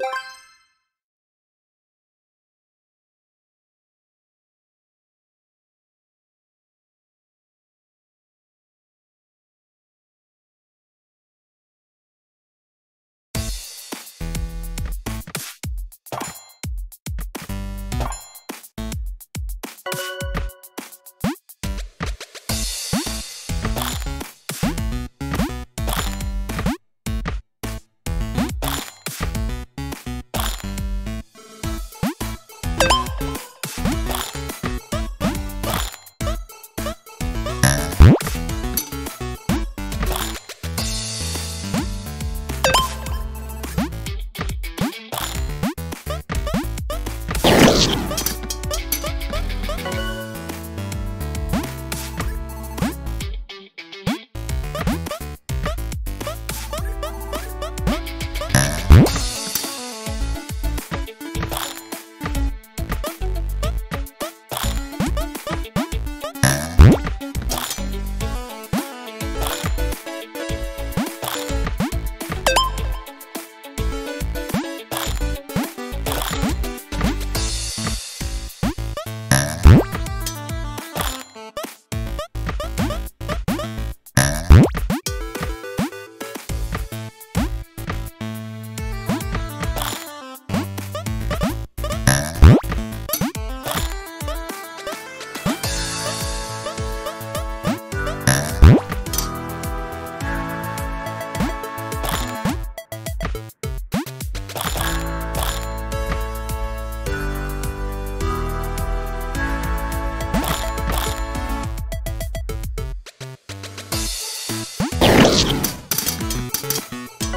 you Show. Bye.